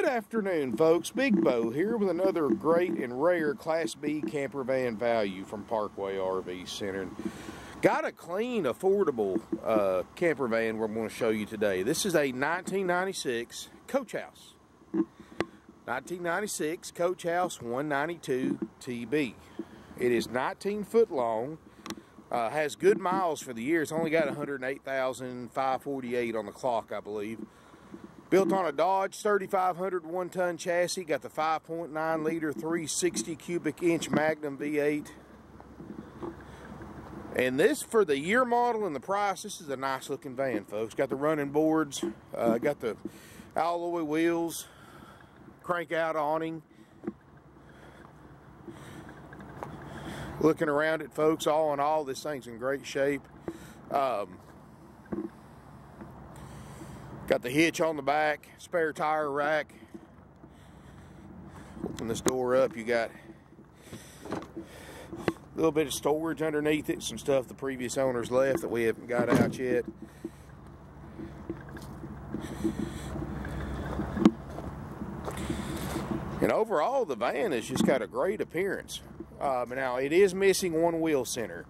Good afternoon, folks. Big Bo here with another great and rare Class B camper van value from Parkway RV Center. Got a clean, affordable uh, camper van we're going to show you today. This is a 1996 Coach House. 1996 Coach House 192 TB. It is 19 foot long, uh, has good miles for the year. It's only got 108,548 on the clock, I believe. Built on a Dodge 3500 one-ton chassis, got the 5.9 liter 360 cubic inch Magnum V8. And this, for the year model and the price, this is a nice looking van, folks. Got the running boards, uh, got the alloy wheels, crank out awning. Looking around it, folks, all in all, this thing's in great shape. Um, Got the hitch on the back, spare tire rack. Open this door up, you got a little bit of storage underneath it, some stuff the previous owners left that we haven't got out yet. And overall, the van has just got a great appearance. Um, now, it is missing one wheel center.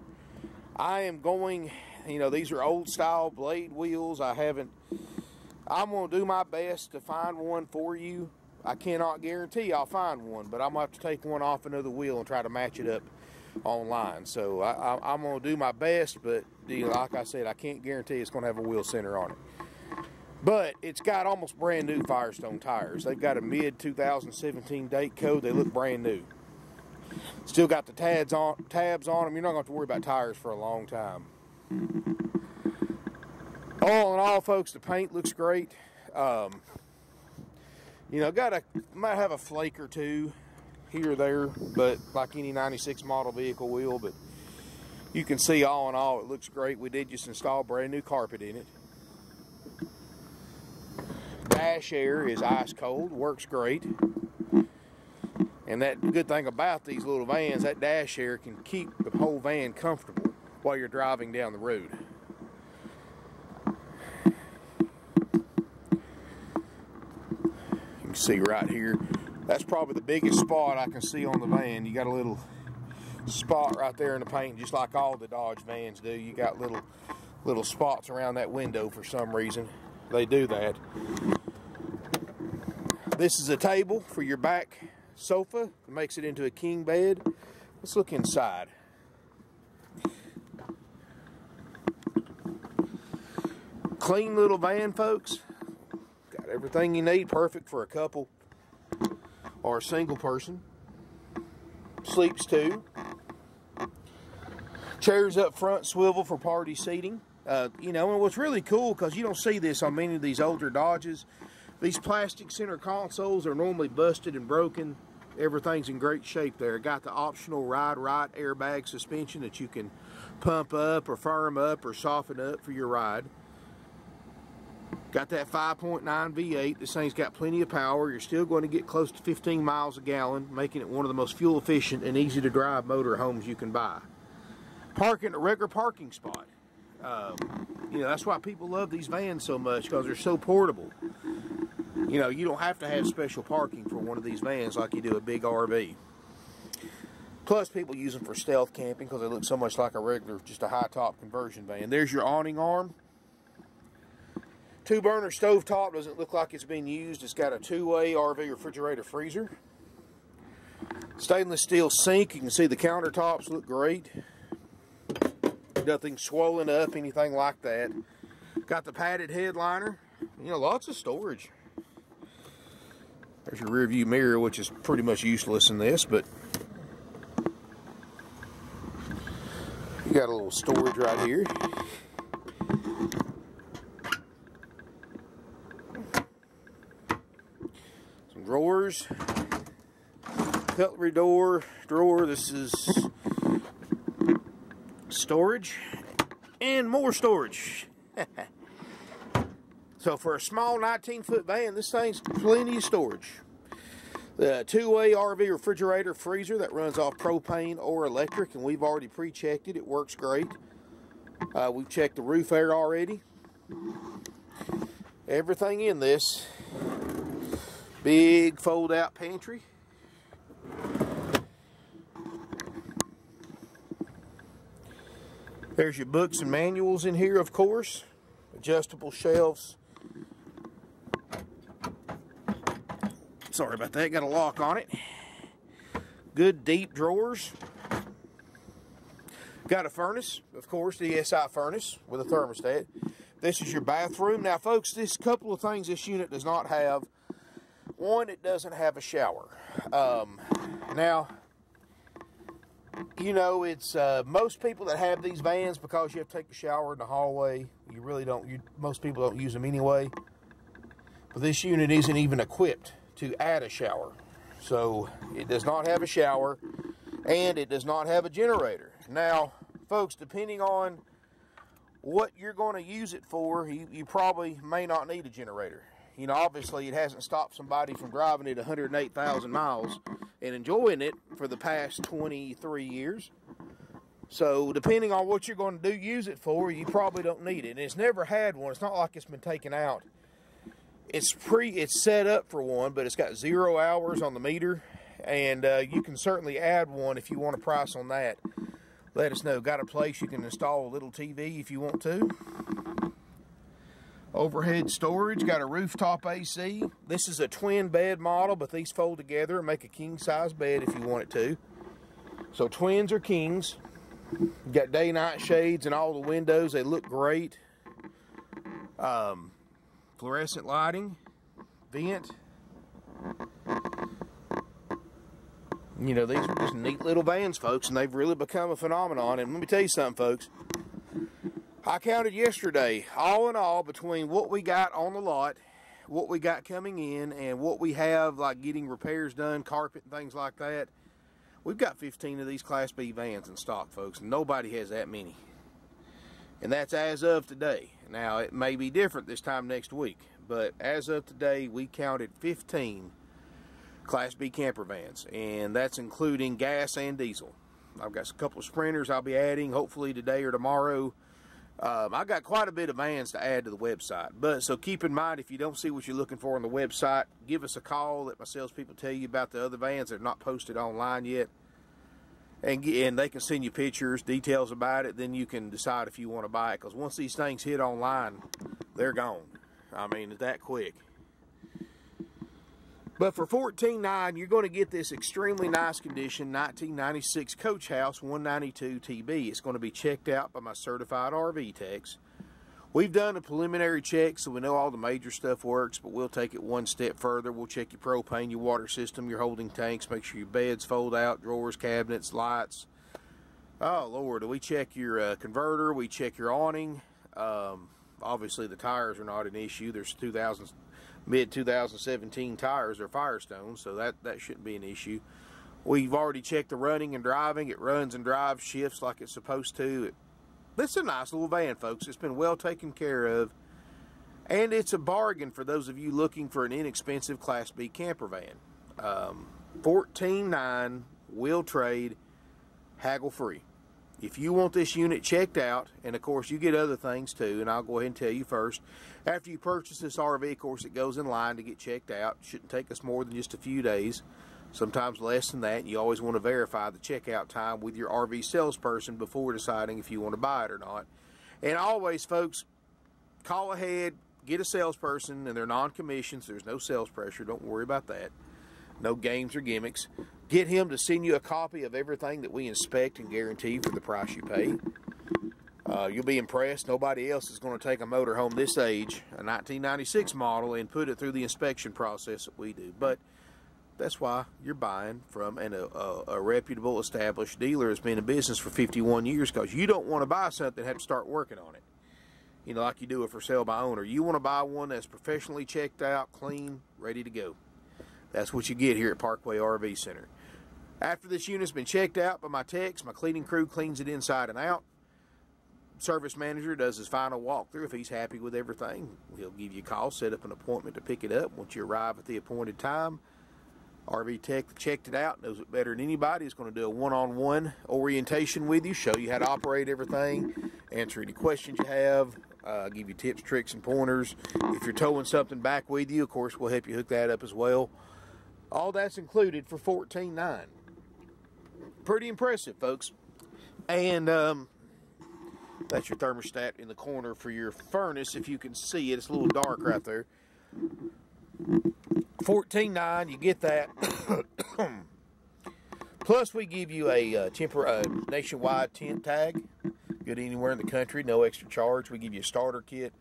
I am going, you know, these are old style blade wheels. I haven't I'm going to do my best to find one for you. I cannot guarantee I'll find one, but I'm going to have to take one off another wheel and try to match it up online. So I, am going to do my best, but like I said, I can't guarantee it's going to have a wheel center on it. But it's got almost brand new Firestone tires. They've got a mid 2017 date code. They look brand new. Still got the tabs on tabs on them. You're not going to have to worry about tires for a long time all in all, folks, the paint looks great. Um, you know, got a might have a flake or two here or there, but like any 96 model vehicle will. But you can see all in all, it looks great. We did just install brand new carpet in it. Dash air is ice cold, works great. And that good thing about these little vans, that dash air can keep the whole van comfortable while you're driving down the road. See right here. That's probably the biggest spot I can see on the van. You got a little spot right there in the paint, just like all the Dodge vans do. You got little little spots around that window for some reason. They do that. This is a table for your back sofa. It makes it into a king bed. Let's look inside. Clean little van, folks everything you need, perfect for a couple or a single person. Sleeps two. Chairs up front, swivel for party seating. Uh, you know, and what's really cool, because you don't see this on many of these older Dodges, these plastic center consoles are normally busted and broken. Everything's in great shape there. Got the optional Ride-Rite airbag suspension that you can pump up or firm up or soften up for your ride. Got that 5.9 V8. This thing's got plenty of power. You're still going to get close to 15 miles a gallon, making it one of the most fuel efficient and easy to drive motor homes you can buy. Park in a regular parking spot. Um, you know, that's why people love these vans so much because they're so portable. You know, you don't have to have special parking for one of these vans like you do a big RV. Plus, people use them for stealth camping because they look so much like a regular, just a high top conversion van. There's your awning arm. Two burner stove top doesn't look like it's been used. It's got a two-way RV refrigerator freezer. Stainless steel sink. You can see the countertops look great. Nothing swollen up, anything like that. Got the padded headliner. You know, lots of storage. There's your rear view mirror, which is pretty much useless in this, but you got a little storage right here. Drawers, cutlery door, drawer. This is storage and more storage. so for a small 19 foot van, this thing's plenty of storage. The two-way RV refrigerator freezer that runs off propane or electric, and we've already pre-checked it. It works great. Uh, we've checked the roof air already. Everything in this Big fold out pantry. There's your books and manuals in here, of course. Adjustable shelves. Sorry about that, got a lock on it. Good deep drawers. Got a furnace, of course, the ESI furnace with a thermostat. This is your bathroom. Now, folks, this couple of things this unit does not have. One, it doesn't have a shower. Um, now, you know, it's uh, most people that have these vans because you have to take a shower in the hallway. You really don't. You, most people don't use them anyway. But this unit isn't even equipped to add a shower, so it does not have a shower, and it does not have a generator. Now, folks, depending on what you're going to use it for, you, you probably may not need a generator. You know, obviously, it hasn't stopped somebody from driving it 108,000 miles and enjoying it for the past 23 years. So, depending on what you're going to do, use it for, you probably don't need it. And it's never had one. It's not like it's been taken out. It's pre, it's set up for one, but it's got zero hours on the meter, and uh, you can certainly add one if you want a price on that let us know. Got a place you can install a little TV if you want to. Overhead storage, got a rooftop AC. This is a twin bed model, but these fold together and make a king size bed if you want it to. So twins are kings. Got day night shades and all the windows. They look great. Um, fluorescent lighting, vent. You know, these are just neat little vans, folks, and they've really become a phenomenon. And let me tell you something, folks. I counted yesterday, all in all, between what we got on the lot, what we got coming in, and what we have, like getting repairs done, carpet and things like that. We've got 15 of these Class B vans in stock, folks. Nobody has that many. And that's as of today. Now, it may be different this time next week, but as of today, we counted 15 Class B camper vans, and that's including gas and diesel. I've got a couple of sprinters I'll be adding, hopefully today or tomorrow. Um, I got quite a bit of vans to add to the website, but so keep in mind if you don't see what you're looking for on the website, give us a call. Let my salespeople tell you about the other vans that are not posted online yet, and and they can send you pictures, details about it. Then you can decide if you want to buy it. Because once these things hit online, they're gone. I mean, that quick. But for $14.9, you're going to get this extremely nice condition 1996 Coach House 192 TB. It's going to be checked out by my certified RV techs. We've done a preliminary check so we know all the major stuff works, but we'll take it one step further. We'll check your propane, your water system, your holding tanks, make sure your beds fold out, drawers, cabinets, lights. Oh, Lord, we check your uh, converter, we check your awning. Um, obviously, the tires are not an issue. There's 2000 mid 2017 tires are Firestone, so that, that shouldn't be an issue. We've already checked the running and driving. It runs and drives shifts like it's supposed to. It, this is a nice little van, folks. It's been well taken care of. And it's a bargain for those of you looking for an inexpensive Class B camper van. Um, 14.9 will trade, haggle free. If you want this unit checked out, and of course you get other things too, and I'll go ahead and tell you first. After you purchase this RV, of course it goes in line to get checked out. Shouldn't take us more than just a few days, sometimes less than that. You always want to verify the checkout time with your RV salesperson before deciding if you want to buy it or not. And always, folks, call ahead, get a salesperson, and they're non-commissioned, so there's no sales pressure. Don't worry about that. No games or gimmicks. Get him to send you a copy of everything that we inspect and guarantee for the price you pay. Uh, you'll be impressed. Nobody else is going to take a motorhome this age, a 1996 model, and put it through the inspection process that we do. But that's why you're buying from an, a, a, reputable, established dealer that's been in business for 51 years because you don't want to buy something and have to start working on it. You know, like you do it for sale by owner. You want to buy one that's professionally checked out, clean, ready to go. That's what you get here at Parkway RV Center. After this unit's been checked out by my techs, my cleaning crew cleans it inside and out. Service manager does his final walkthrough. If he's happy with everything, he'll give you a call, set up an appointment to pick it up. Once you arrive at the appointed time, RV Tech that checked it out, knows it better than anybody. Is going to do a one-on-one orientation with you, show you how to operate everything, answer any questions you have, Uh, give you tips, tricks, and pointers. If you're towing something back with you, of course, we'll help you hook that up as well. All that's included for fourteen nine. Pretty impressive, folks. And um, that's your thermostat in the corner for your furnace. If you can see it, it's a little dark right there. Fourteen nine, you get that. Plus, we give you a uh, uh, nationwide temp tag. Good anywhere in the country, no extra charge. We give you a starter kit.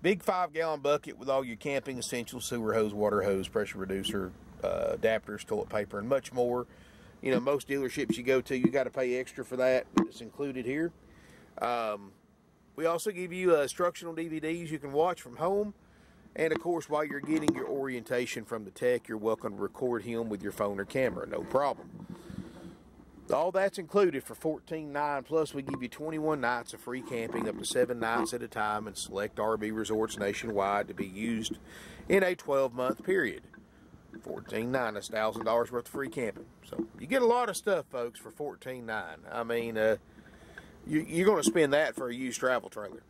Big five gallon bucket with all your camping essentials sewer hose, water hose, pressure reducer, uh, adapters, toilet paper, and much more. You know, most dealerships you go to, you got to pay extra for that. It's included here. Um, we also give you uh, instructional DVDs you can watch from home. And of course, while you're getting your orientation from the tech, you're welcome to record him with your phone or camera, no problem. All that's included for $14.9. Plus, we give you 21 nights of free camping, up to seven nights at a time, in select RV resorts nationwide to be used in a 12 month period. $14.9. That's $1,000 worth of free camping. So you get a lot of stuff, folks, for $14.9. I mean, uh, you, you're going to spend that for a used travel trailer.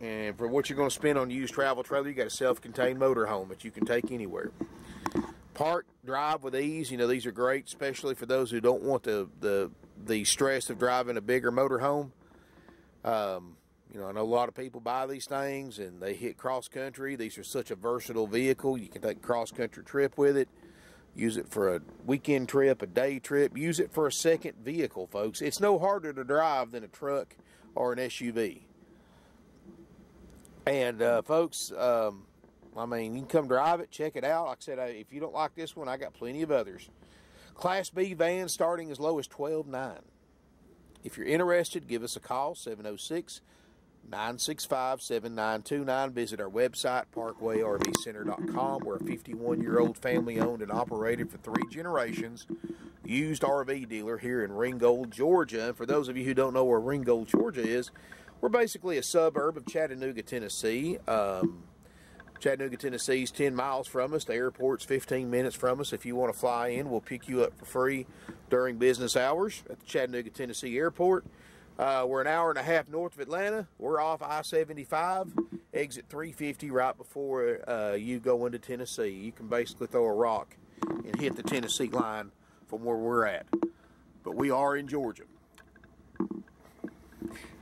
And for what you're going to spend on a used travel trailer, you got a self-contained motorhome that you can take anywhere. Park, drive with ease. You know these are great, especially for those who don't want the the the stress of driving a bigger motorhome. Um, you know, I know a lot of people buy these things and they hit cross country. These are such a versatile vehicle. You can take a cross country trip with it. Use it for a weekend trip, a day trip. Use it for a second vehicle, folks. It's no harder to drive than a truck or an SUV. And uh, folks, um, I mean, you can come drive it, check it out. Like I said, if you don't like this one, I got plenty of others. Class B vans starting as low as twelve nine. If you're interested, give us a call 706 965 7929. Visit our website, parkwayrvcenter.com. We're a 51 year old family owned and operated for three generations used RV dealer here in Ringgold, Georgia. And for those of you who don't know where Ringgold, Georgia is, we're basically a suburb of Chattanooga, Tennessee. Um, Chattanooga, Tennessee is 10 miles from us. The airport's 15 minutes from us. If you want to fly in, we'll pick you up for free during business hours at the Chattanooga, Tennessee airport. Uh, we're an hour and a half north of Atlanta. We're off I 75, exit 350, right before uh, you go into Tennessee. You can basically throw a rock and hit the Tennessee line from where we're at. But we are in Georgia.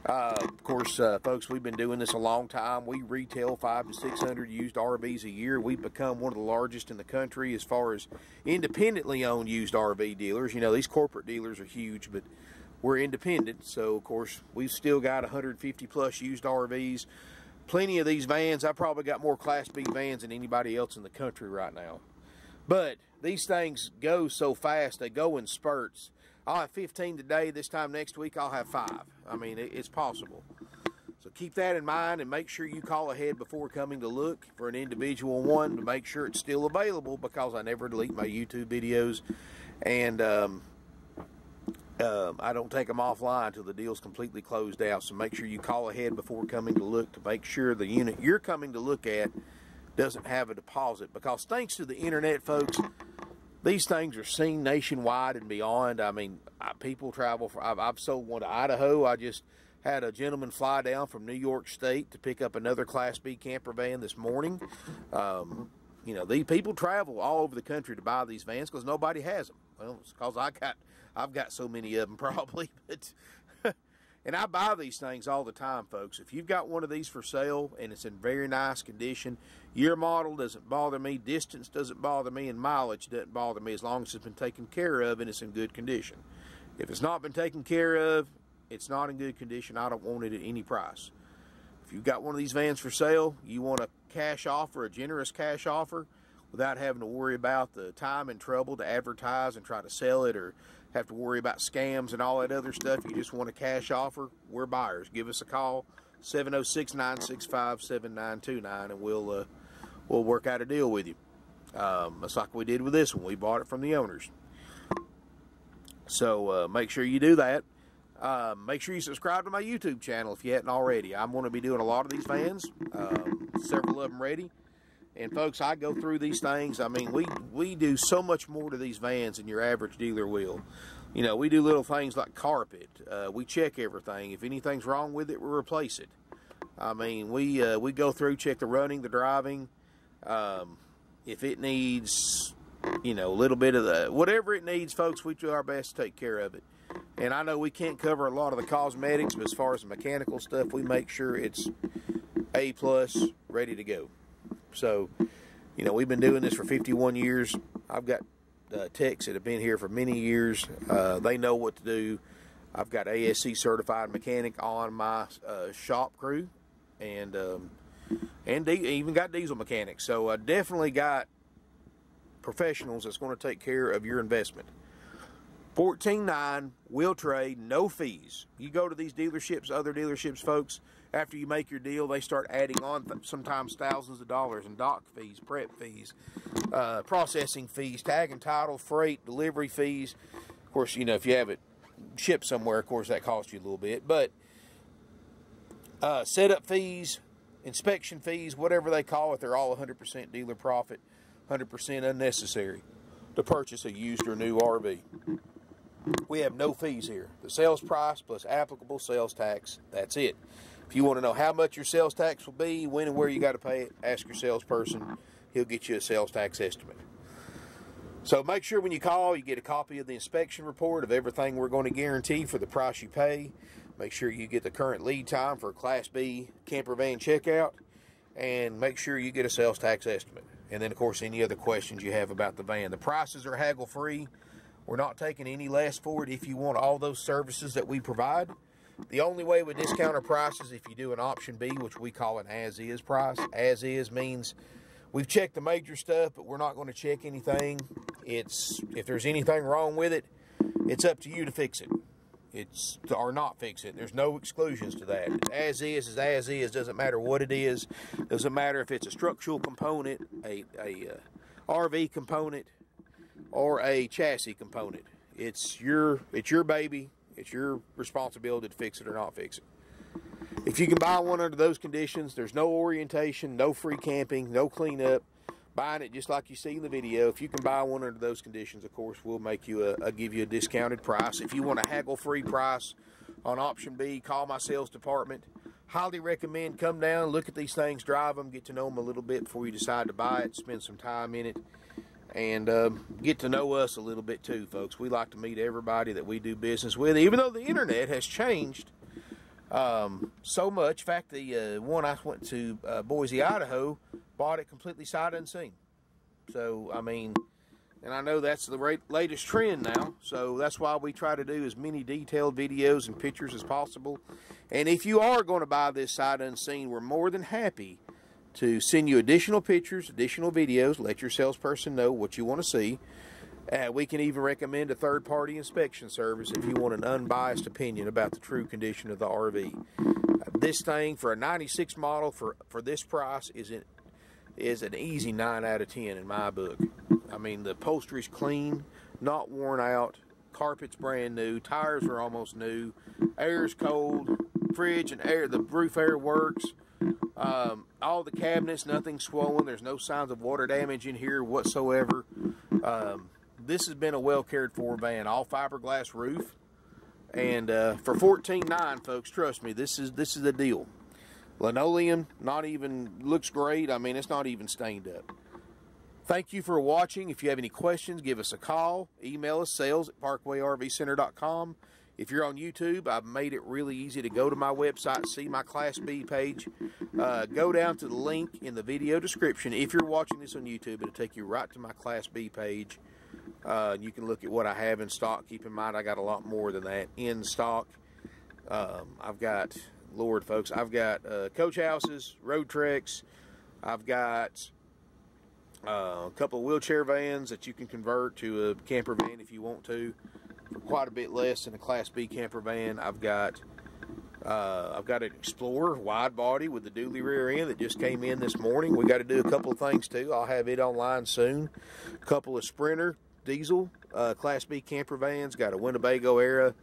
Uh, of course, uh, folks, we've been doing this a long time. We retail five to six hundred used RVs a year. We've become one of the largest in the country as far as independently owned used RV dealers. You know, these corporate dealers are huge, but we're independent. So, of course, we've still got 150 plus used RVs. Plenty of these vans. I probably got more Class B vans than anybody else in the country right now. But these things go so fast, they go in spurts. I'll have 15 today. This time next week, I'll have five. I mean, it's possible. So keep that in mind and make sure you call ahead before coming to look for an individual one to make sure it's still available because I never delete my YouTube videos and um, um, I don't take them offline until the deal's completely closed out. So make sure you call ahead before coming to look to make sure the unit you're coming to look at doesn't have a deposit because thanks to the internet, folks, these things are seen nationwide and beyond. I mean, people travel. For, I've, I've sold one to Idaho. I just had a gentleman fly down from New York State to pick up another Class B camper van this morning. Um, you know, these people travel all over the country to buy these vans because nobody has them. Well, it's because I got, I've got so many of them probably, but and I buy these things all the time, folks. If you've got one of these for sale and it's in very nice condition, year model doesn't bother me, distance doesn't bother me, and mileage doesn't bother me as long as it's been taken care of and it's in good condition. If it's not been taken care of, it's not in good condition, I don't want it at any price. If you've got one of these vans for sale, you want a cash offer, a generous cash offer, without having to worry about the time and trouble to advertise and try to sell it or have to worry about scams and all that other stuff. You just want a cash offer, we're buyers. Give us a call, 706-965-7929, and we'll uh, we'll work out a deal with you. Um, that's like we did with this one. We bought it from the owners. So uh, make sure you do that. Uh, make sure you subscribe to my YouTube channel if you hadn't already. I'm going to be doing a lot of these vans, um, several of them ready. And folks, I go through these things. I mean, we we do so much more to these vans than your average dealer will. You know, we do little things like carpet. Uh, we check everything. If anything's wrong with it, we replace it. I mean, we uh, we go through, check the running, the driving. Um, if it needs, you know, a little bit of the whatever it needs, folks, we do our best to take care of it. And I know we can't cover a lot of the cosmetics, but as far as the mechanical stuff, we make sure it's a plus, ready to go. So, you know, we've been doing this for 51 years. I've got uh, techs that have been here for many years. Uh, they know what to do. I've got ASE certified mechanic on my uh, shop crew, and um, and even got diesel mechanics. So I definitely got professionals that's going to take care of your investment. 14.9 will trade, no fees. You go to these dealerships, other dealerships, folks. After you make your deal, they start adding on sometimes thousands of dollars in doc fees, prep fees, uh, processing fees, tag and title, freight, delivery fees. Of course, you know if you have it shipped somewhere, of course that costs you a little bit. But uh, setup fees, inspection fees, whatever they call it, they're all 100% dealer profit, 100% unnecessary to purchase a used or new RV. We have no fees here. The sales price plus applicable sales tax, that's it. If you want to know how much your sales tax will be, when and where you got to pay it, ask your salesperson. He'll get you a sales tax estimate. So make sure when you call, you get a copy of the inspection report of everything we're going to guarantee for the price you pay. Make sure you get the current lead time for a Class B camper van checkout. And make sure you get a sales tax estimate. And then, of course, any other questions you have about the van. The prices are haggle free. We're not taking any less for it if you want all those services that we provide. The only way with discount our prices if you do an option B, which we call an as is price. As is means we've checked the major stuff, but we're not going to check anything. It's if there's anything wrong with it, it's up to you to fix it. It's or not fix it. There's no exclusions to that. As is is as is. Doesn't matter what it is. Doesn't matter if it's a structural component, a a uh, RV component, or a chassis component. It's your it's your baby. It's your responsibility to fix it or not fix it. If you can buy one under those conditions, there's no orientation, no free camping, no cleanup. Buying it just like you see in the video. If you can buy one under those conditions, of course, we'll make you a, a give you a discounted price. If you want a haggle-free price on option B, call my sales department. Highly recommend come down, look at these things, drive them, get to know them a little bit before you decide to buy it. Spend some time in it and um, get to know us a little bit too, folks. We like to meet everybody that we do business with, even though the internet has changed um, so much. In fact, the uh, one I went to uh, Boise, Idaho, bought it completely sight unseen. So, I mean, and I know that's the latest trend now. So that's why we try to do as many detailed videos and pictures as possible. And if you are going to buy this sight unseen, we're more than happy to send you additional pictures, additional videos, let your salesperson know what you want to see. Uh, we can even recommend a third party inspection service if you want an unbiased opinion about the true condition of the RV. Uh, this thing for a 96 model for, for this price is, an is an easy 9 out of 10 in my book. I mean, the upholstery's clean, not worn out, carpet's brand new, tires are almost new, air's cold, fridge and air, the roof air works. Um, all the cabinets, nothing swollen. There's no signs of water damage in here whatsoever. Um, this has been a well cared for van. All fiberglass roof, and uh, for fourteen nine, folks, trust me, this is this is the deal. Linoleum, not even looks great. I mean, it's not even stained up. Thank you for watching. If you have any questions, give us a call. Email us sales at parkwayrvcenter.com. If you're on YouTube, I've made it really easy to go to my website, see my Class B page. Uh, go down to the link in the video description. If you're watching this on YouTube, it'll take you right to my Class B page. Uh, you can look at what I have in stock. Keep in mind, I got a lot more than that in stock. Um, I've got, Lord, folks, I've got uh, coach houses, Roadtreks. I've got uh, a couple of wheelchair vans that you can convert to a camper van if you want to quite a bit less than a Class B camper van. I've got uh, I've got an Explorer wide body with the dually rear end that just came in this morning. We got to do a couple of things too. I'll have it online soon. A couple of Sprinter diesel uh, Class B camper vans. Got a Winnebago era.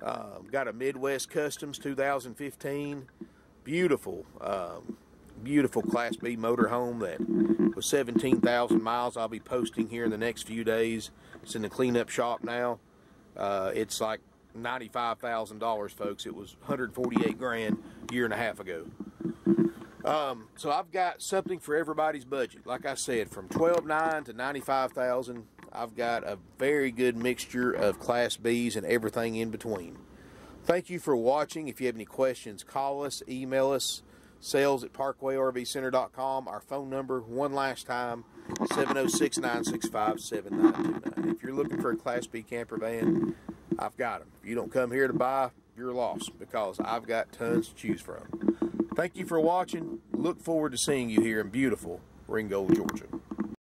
Uh, got a Midwest Customs 2015. Beautiful, um, beautiful Class B motorhome that was 17,000 miles. I'll be posting here in the next few days. It's in the cleanup shop now. Uh, it's like $95,000, folks. It was 148 grand a year and a half ago. Um, so I've got something for everybody's budget. Like I said, from twelve nine to ninety five thousand. I've got a very good mixture of Class Bs and everything in between. Thank you for watching. If you have any questions, call us, email us, sales at parkwayrvcenter.com. Our phone number, one last time, 706 965 7929. If you're looking for a Class B camper van, I've got them. If you don't come here to buy, you're lost because I've got tons to choose from. Thank you for watching. Look forward to seeing you here in beautiful Ringgold, Georgia.